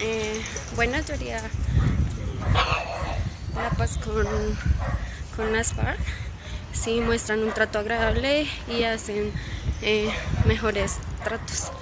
Eh, bueno, yo haría la paz con, con las FARC. Sí, muestran un trato agradable y hacen eh, mejores tratos.